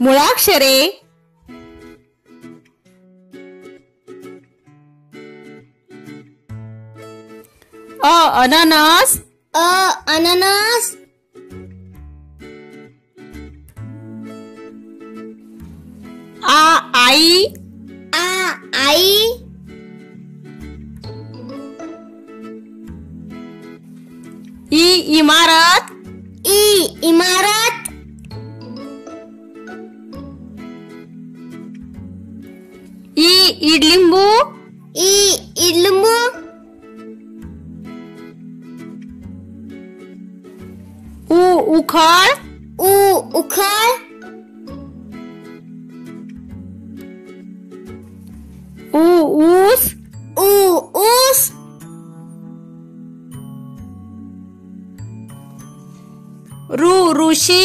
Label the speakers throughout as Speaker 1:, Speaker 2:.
Speaker 1: मुळाक्षरे अ अननस
Speaker 2: अ अननस
Speaker 1: आ आई
Speaker 2: आ आई
Speaker 1: ई इमारत
Speaker 2: ई इमारत
Speaker 1: ई इडलिंबू।
Speaker 2: ई इडलिंबू।
Speaker 1: उ उखळ
Speaker 2: उ उखळ
Speaker 1: उ ऊस।
Speaker 2: उ ऊस।
Speaker 1: रु ऋषी।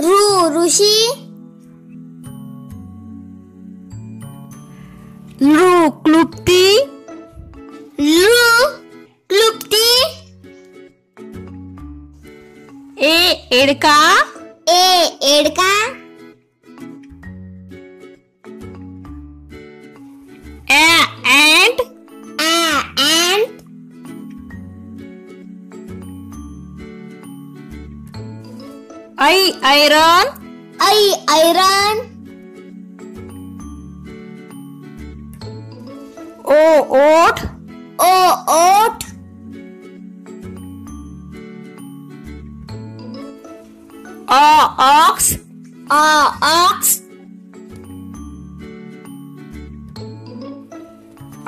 Speaker 2: रु ऋषी।
Speaker 1: लृ क्लुप्ती
Speaker 2: लृ क्लुप्ती।
Speaker 1: ए एडका।
Speaker 2: ए एडका।
Speaker 1: ए एंट।
Speaker 2: आ ant
Speaker 1: ऐ ऐरन
Speaker 2: ऐ ऐरन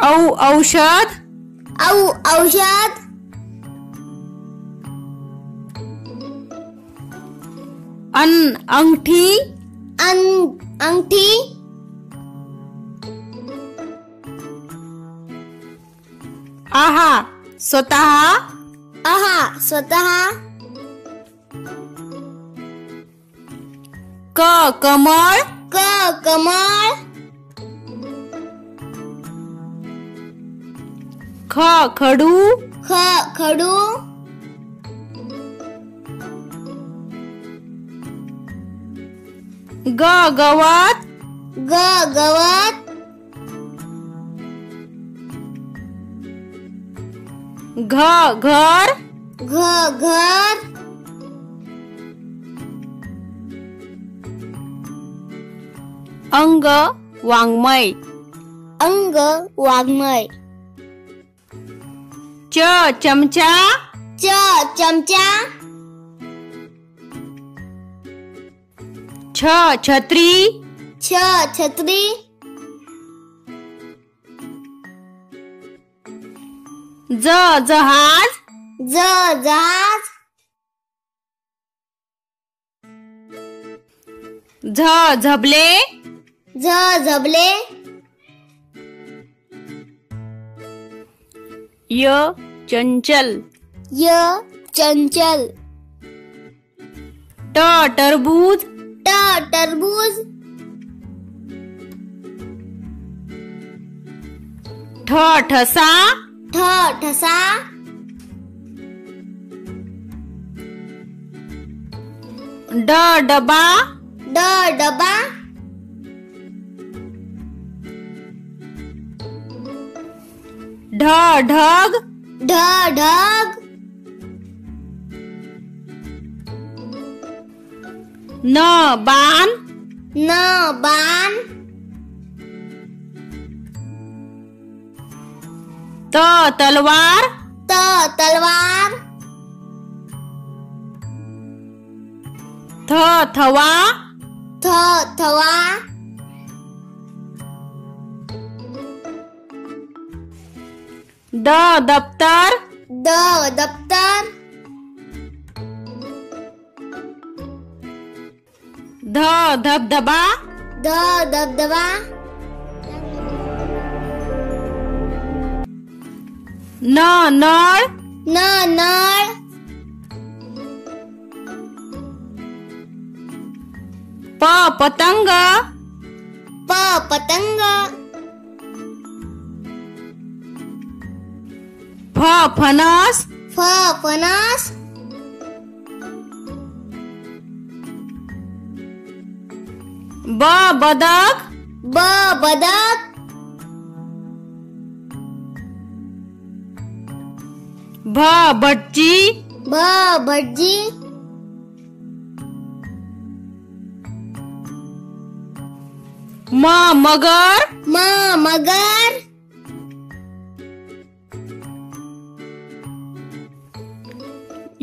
Speaker 1: औ औषध
Speaker 2: औ औषध
Speaker 1: अन अंगठी?
Speaker 2: अं अंगठी।
Speaker 1: आहा स्वतः?
Speaker 2: आहा स्वतः।
Speaker 1: क कमळ?
Speaker 2: क कमळ।
Speaker 1: ख खडू?
Speaker 2: ख खडू.
Speaker 1: ग गवत?
Speaker 2: ग गवत.
Speaker 1: घ घर?
Speaker 2: घ घर.
Speaker 1: अंग वाङ्मय।
Speaker 2: अंग वाङ्मय.
Speaker 1: च चमचा।
Speaker 2: च चमचा।
Speaker 1: छ छत्री।
Speaker 2: छ छत्री।
Speaker 1: ज जहाज़।
Speaker 2: ज जहाज़।
Speaker 1: झ झबले।
Speaker 2: झ झबले।
Speaker 1: य चंचल।
Speaker 2: य चंचल।
Speaker 1: ट टरबूज।
Speaker 2: ट टरबूज।
Speaker 1: ठ ठसा।
Speaker 2: ठ ठसा।
Speaker 1: ड डबा।
Speaker 2: ड डबा।
Speaker 1: ढ ढग।
Speaker 2: ढ ढग।
Speaker 1: न बाण
Speaker 2: न बाण
Speaker 1: त तलवार।
Speaker 2: त तलवार।
Speaker 1: थ थवा।
Speaker 2: थ थवा।
Speaker 1: द दप्तर
Speaker 2: द दप्तर
Speaker 1: ध धबधबा।
Speaker 2: ध धबधबा।
Speaker 1: न नळ।
Speaker 2: न नळ।
Speaker 1: प पतंग।
Speaker 2: प पतंग।
Speaker 1: फ फणस
Speaker 2: फ फणस
Speaker 1: ब बदक।
Speaker 2: ब बदक।
Speaker 1: भ भटजी
Speaker 2: भ भटजी
Speaker 1: म मगर।
Speaker 2: म मगर।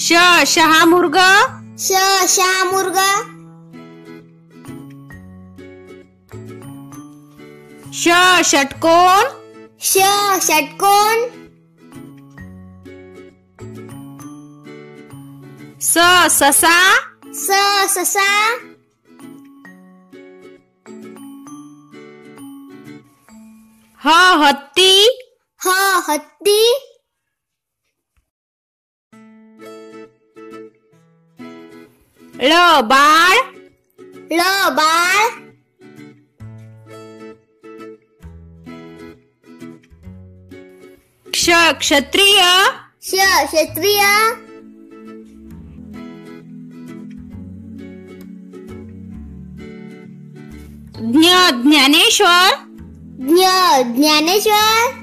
Speaker 1: व वज़न श शहामृग
Speaker 2: श शामुर्गा
Speaker 1: ष
Speaker 2: श षटकोन।
Speaker 1: स ससा?
Speaker 2: स ससा।
Speaker 1: ह हत्ती?
Speaker 2: ह हत्ती।
Speaker 1: ळ बाळ
Speaker 2: ल बाळ
Speaker 1: क्ष क्षत्रिय
Speaker 2: श क्षत्रिय
Speaker 1: ज्ञ ज्ञानेश्वर
Speaker 2: ज्ञ ज्ञानेश्वर